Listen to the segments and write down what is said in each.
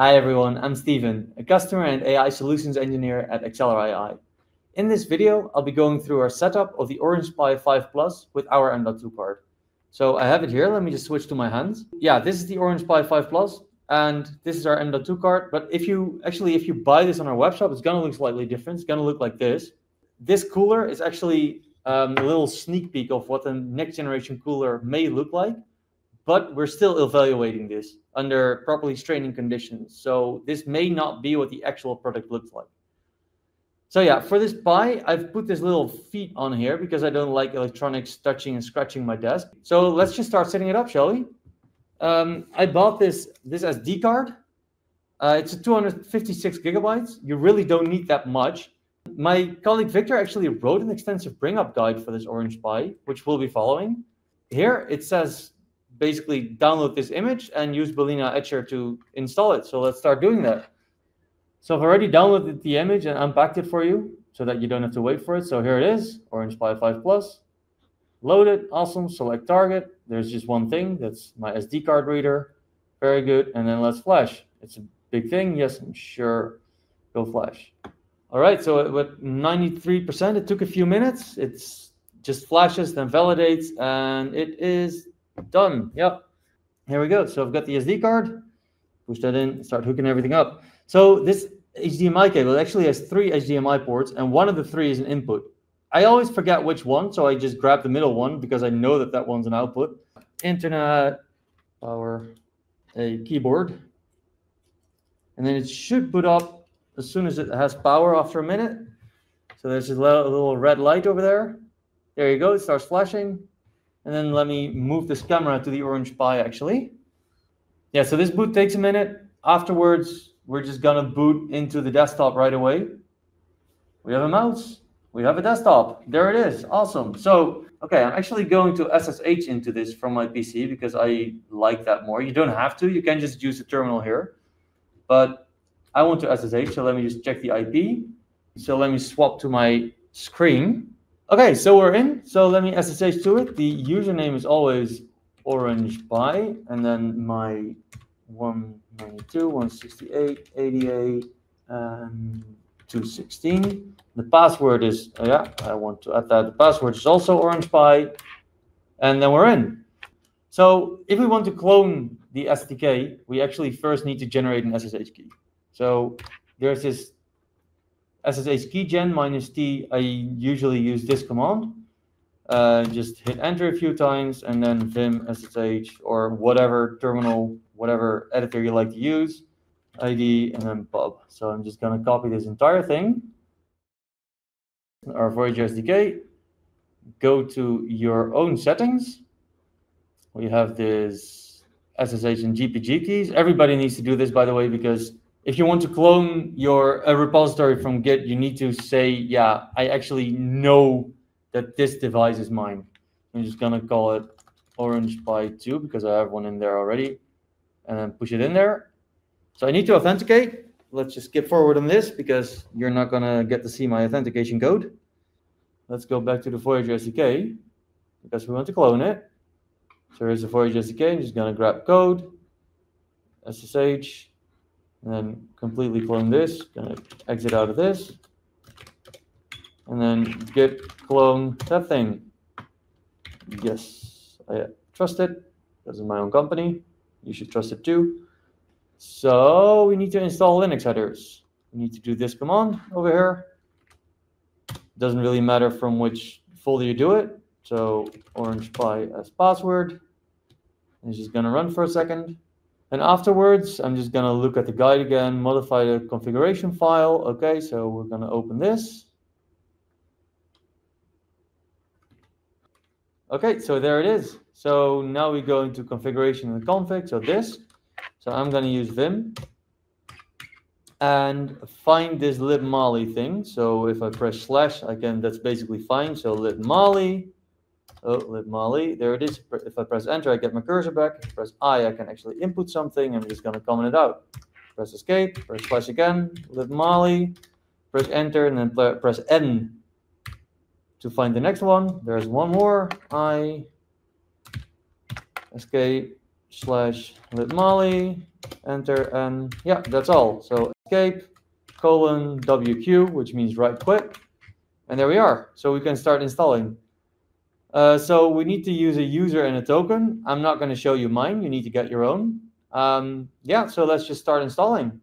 Hi everyone, I'm Steven, a customer and AI solutions engineer at Axelera AI. In this video, I'll be going through our setup of the Orange Pi 5 Plus with our M.2 card. So I have it here, let me just switch to my hands. Yeah, this is the Orange Pi 5 Plus, and this is our M.2 card. But if you, actually, if you buy this on our web shop, it's gonna look slightly different. It's gonna look like this. This cooler is actually um, a little sneak peek of what the next generation cooler may look like but we're still evaluating this under properly straining conditions. So this may not be what the actual product looks like. So yeah, for this Pi, I've put this little feet on here because I don't like electronics touching and scratching my desk. So let's just start setting it up, shall we? Um, I bought this, this SD card. Uh, it's a 256 gigabytes. You really don't need that much. My colleague Victor actually wrote an extensive bring up guide for this Orange Pi, which we'll be following. Here it says basically download this image and use Balena Etcher to install it. So let's start doing that. So I've already downloaded the image and unpacked it for you so that you don't have to wait for it. So here it is, Orange Pi 5 Plus. Load it, awesome, select target. There's just one thing, that's my SD card reader. Very good, and then let's flash. It's a big thing, yes, I'm sure, go flash. All right, so with 93%, it took a few minutes. It's just flashes, then validates, and it is Done. Yep. Here we go. So I've got the SD card. Push that in, start hooking everything up. So this HDMI cable actually has three HDMI ports, and one of the three is an input. I always forget which one, so I just grab the middle one because I know that that one's an output. Internet, power, a keyboard. And then it should boot up as soon as it has power after a minute. So there's a little red light over there. There you go, it starts flashing. And then let me move this camera to the Orange Pi actually. Yeah, so this boot takes a minute. Afterwards, we're just gonna boot into the desktop right away. We have a mouse, we have a desktop. There it is, awesome. So, okay, I'm actually going to SSH into this from my PC because I like that more. You don't have to, you can just use the terminal here. But I want to SSH, so let me just check the IP. So let me swap to my screen. Okay, so we're in. So let me SSH to it. The username is always Orange Pi, and then my 192, 168, 88, and 216. The password is, oh yeah, I want to add that. The password is also Orange Pi, and then we're in. So if we want to clone the SDK, we actually first need to generate an SSH key. So there's this SSH keygen minus T, I usually use this command. Uh, just hit enter a few times and then vim SSH or whatever terminal, whatever editor you like to use, ID and then pub. So I'm just going to copy this entire thing. Our Voyager SDK, go to your own settings. We have this SSH and GPG keys. Everybody needs to do this, by the way, because if you want to clone your a repository from Git, you need to say, yeah, I actually know that this device is mine. I'm just gonna call it Orange Pi 2 because I have one in there already, and then push it in there. So I need to authenticate. Let's just skip forward on this because you're not gonna get to see my authentication code. Let's go back to the Voyager SDK because we want to clone it. So here's the Voyager SDK. I'm just gonna grab code, SSH, and then completely clone this, gonna exit out of this, and then git clone that thing. Yes, I trust it, because it's my own company. You should trust it too. So we need to install Linux headers. We need to do this command over here. Doesn't really matter from which folder you do it. So orange pi as password. It's just gonna run for a second. And afterwards, I'm just going to look at the guide again, modify the configuration file. Okay, so we're going to open this. Okay, so there it is. So now we go into configuration and config, so this. So I'm going to use Vim and find this libmali thing. So if I press slash, I can, that's basically fine. So libmali, Oh, libmali. There it is. If I press enter, I get my cursor back. If I press I, I can actually input something. I'm just going to comment it out. Press escape, press slash again, libmali, press enter, and then press N to find the next one. There's one more. I, escape, slash libmali, enter, and yeah, that's all. So escape, colon, WQ, which means right quit. And there we are. So we can start installing. Uh, so we need to use a user and a token. I'm not going to show you mine. You need to get your own. Um, yeah, so let's just start installing.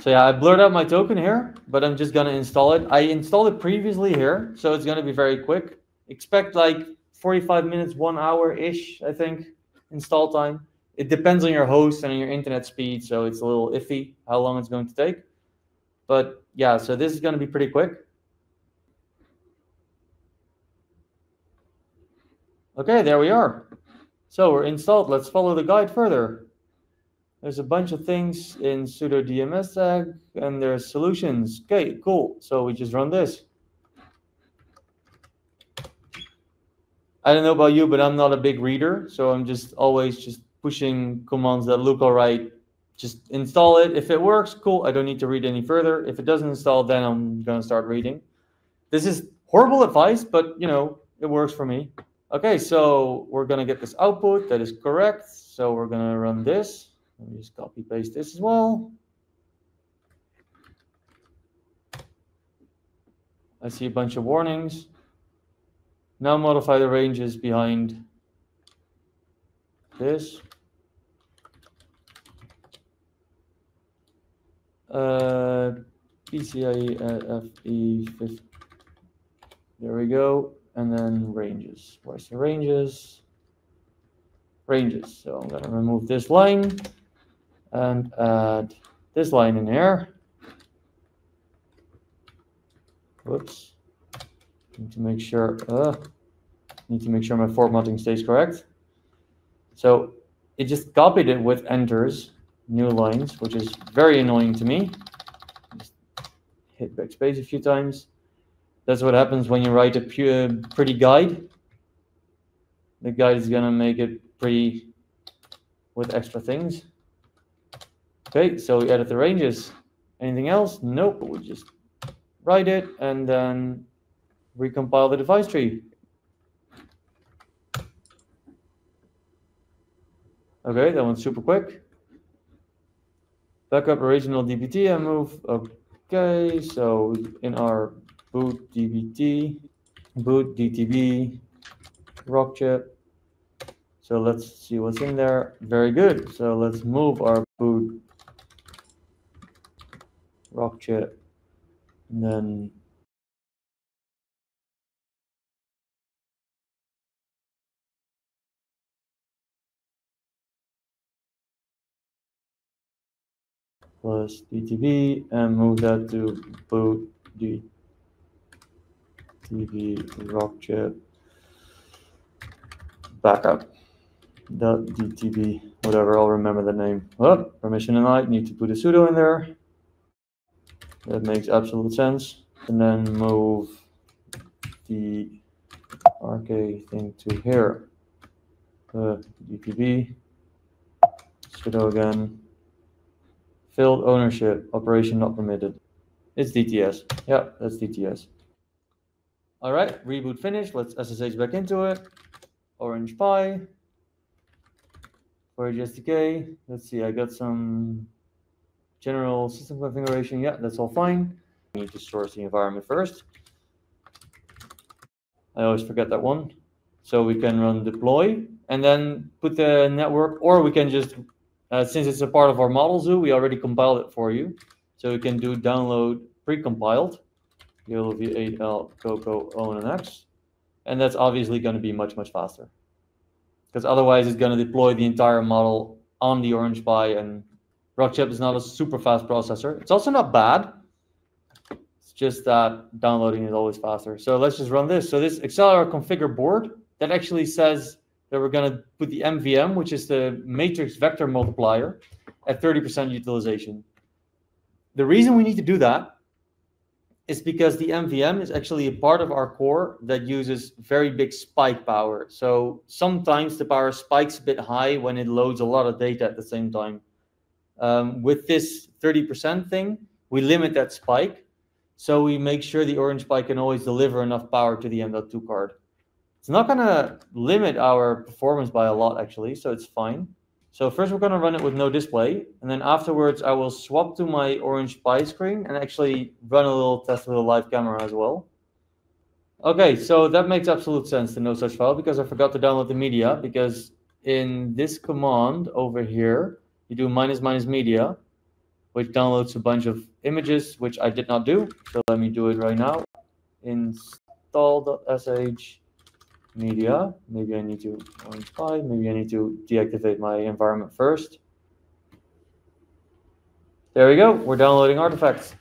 So yeah, I blurred out my token here, but I'm just going to install it. I installed it previously here, so it's going to be very quick. Expect like 45 minutes, one hour-ish, I think, install time. It depends on your host and on your internet speed, so it's a little iffy how long it's going to take. But yeah, so this is going to be pretty quick. Okay, there we are. So we're installed. Let's follow the guide further. There's a bunch of things in sudo dmesg, and there's solutions. Okay, cool. So we just run this. I don't know about you, but I'm not a big reader, so I'm just always just pushing commands that look all right. Just install it. If it works, cool. I don't need to read any further. If it doesn't install, then I'm gonna start reading. This is horrible advice, but you know, it works for me. Okay, so we're gonna get this output that is correct. So we're gonna run this. Let me just copy paste this as well. I see a bunch of warnings. Now modify the ranges behind this. Uh, PCIe FE 50. There we go. And then ranges. Where's the ranges? Ranges. So I'm going to remove this line and add this line in here. Whoops. Need to make sure, uh, need to make sure my formatting stays correct. So it just copied it with enters, new lines, which is very annoying to me. Just hit backspace a few times. That's what happens when you write a pure, uh, pretty guide. The guide is gonna make it pretty with extra things. Okay, so we edit the ranges. Anything else? Nope, we just write it and then recompile the device tree. Okay, that one's super quick. Backup original DBT and move. Okay, so in our boot DBT, boot DTB, Rockchip. So let's see what's in there. Very good. So let's move our boot Rockchip and then plus DTB and move that to boot DTB rockchip backup dot DTB, whatever, I'll remember the name. Oh, permission denied, need to put a sudo in there. That makes absolute sense. And then move the RK thing to here. Uh, DTB, sudo again, Failed ownership, operation not permitted. It's DTS. Yeah, that's DTS. All right, reboot finished. Let's SSH back into it. Orange Pi. For SDK. Let's see, I got some general system configuration. Yeah, that's all fine. We need to source the environment first. I always forget that one. So we can run deploy and then put the network, or we can just uh, since it's a part of our model zoo, we already compiled it for you. So we can do download pre-compiled, YOLO-v8L, Coco, ONNX. And that's obviously going to be much, much faster. Because otherwise it's going to deploy the entire model on the Orange Pi and Rockchip is not a super fast processor. It's also not bad. It's just that downloading is always faster. So let's just run this. So this Axelera configure board that actually says that we're going to put the MVM, which is the matrix vector multiplier, at 30% utilization. The reason we need to do that is because the MVM is actually a part of our core that uses very big spike power. So sometimes the power spikes a bit high when it loads a lot of data at the same time. Um, with this 30% thing, we limit that spike. So we make sure the Orange Pi can always deliver enough power to the M.2 card. It's not going to limit our performance by a lot, actually, so it's fine. So first we're going to run it with no display, and then afterwards I will swap to my Orange Pi screen and actually run a little test with a live camera as well. Okay, so that makes absolute sense to no such file because I forgot to download the media because in this command over here, you do minus minus media, which downloads a bunch of images, which I did not do. So let me do it right now. Install.sh media. Maybe I need to Orange. Maybe I need to deactivate my environment first. There we go. We're downloading artifacts.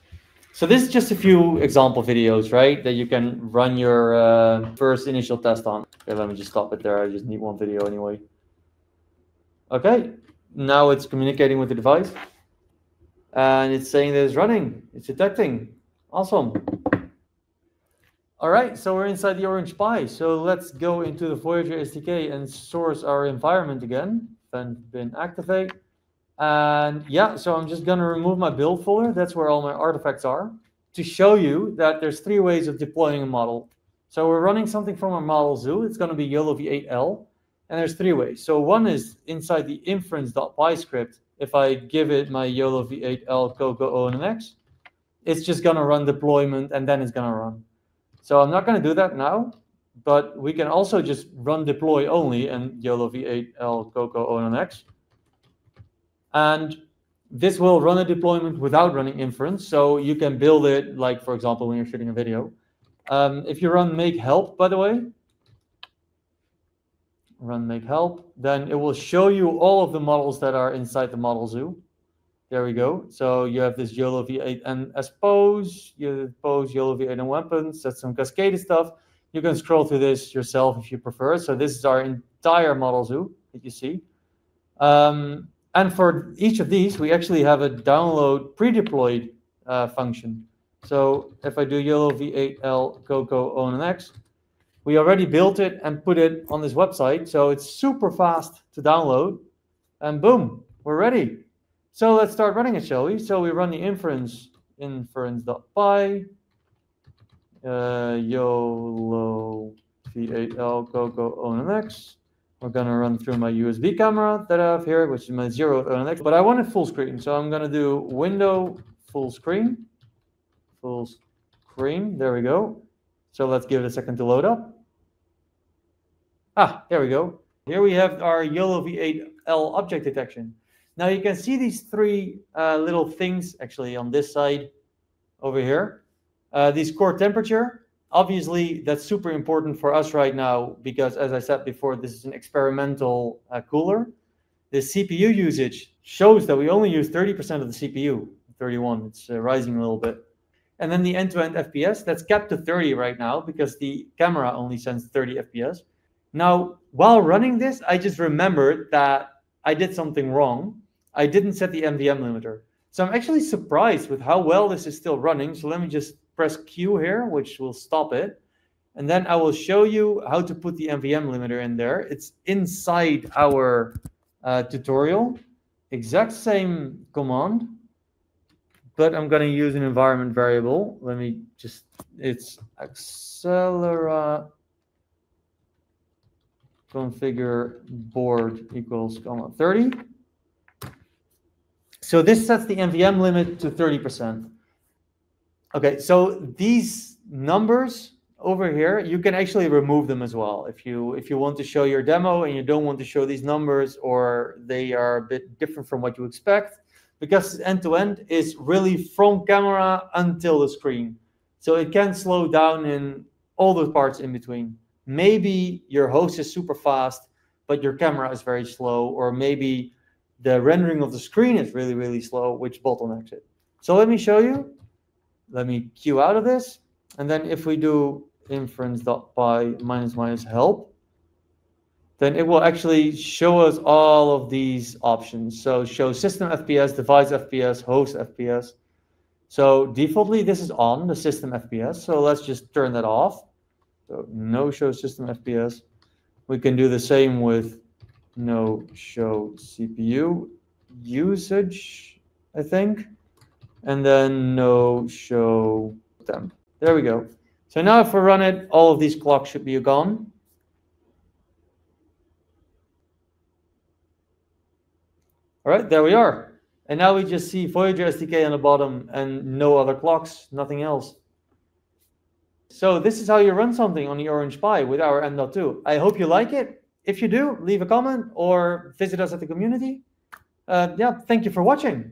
So this is just a few example videos, right, that you can run your uh, first initial test on. Okay, let me just stop it there. I just need one video anyway. Okay, now it's communicating with the device. And it's saying that it's running. It's detecting. Awesome. All right, so we're inside the Orange Pi. So let's go into the Voyager SDK and source our environment again. Then bin activate. And yeah, so I'm just gonna remove my build folder. That's where all my artifacts are to show you that there's three ways of deploying a model. So we're running something from our model zoo. It's gonna be YOLO v8l. And there's three ways. So one is inside the inference.py script. If I give it my YOLO v8l Coco ONNX, it's just gonna run deployment and then it's gonna run. So I'm not going to do that now, but we can also just run deploy only and YOLO v8l Coco ONNX. And this will run a deployment without running inference. So you can build it, like, for example, when you're shooting a video. Um, if you run make help, by the way, run make help, then it will show you all of the models that are inside the model zoo. There we go. So you have this YOLO V8 and as pose, you pose YOLO V8 and weapons, that's some cascaded stuff. You can scroll through this yourself if you prefer. So this is our entire model zoo that you see. Um, and for each of these, we actually have a download pre-deployed uh, function. So if I do YOLO V8L Coco ONNX, we already built it and put it on this website. So it's super fast to download. And boom, we're ready. So let's start running it, shall we? So we run the inference, inference.py, uh, YOLO V8L Coco ONNX. We're going to run through my USB camera that I have here, which is my zero ONNX. But I want it full screen, so I'm going to do window full screen. Full screen, there we go. So let's give it a second to load up. Ah, there we go. Here we have our YOLO V8L object detection. Now you can see these three uh, little things actually on this side over here. Uh, these core temperature, obviously that's super important for us right now because as I said before, this is an experimental uh, cooler. The CPU usage shows that we only use 30% of the CPU, 31, it's uh, rising a little bit. And then the end-to-end -end FPS, that's capped to 30 right now because the camera only sends 30 FPS. Now, while running this, I just remembered that I did something wrong I didn't set the MVM limiter. So I'm actually surprised with how well this is still running. So let me just press Q here, which will stop it. And then I will show you how to put the MVM limiter in there. It's inside our uh, tutorial. Exact same command, but I'm going to use an environment variable. Let me just, it's axelera configure board equals comma 30. So this sets the MVM limit to 30%. Okay, so these numbers over here, you can actually remove them as well. If you if you want to show your demo and you don't want to show these numbers or they are a bit different from what you expect, because end-to-end -end is really from camera until the screen. So it can slow down in all the parts in between. Maybe your host is super fast, but your camera is very slow, or maybe the rendering of the screen is really, really slow, which bottlenecks it. So let me show you. Let me queue out of this. And then if we do inference.py minus minus help, then it will actually show us all of these options. So show system FPS, device FPS, host FPS. So defaultly, this is on the system FPS. So let's just turn that off. So no show system FPS. We can do the same with no show CPU usage, I think, and then no show temp. There we go. So now if we run it, all of these clocks should be gone. All right, there we are. And now we just see Voyager SDK on the bottom and no other clocks, nothing else. So this is how you run something on the Orange Pi with our M.2. I hope you like it if you do, leave a comment or visit us at the community. Uh, yeah, thank you for watching.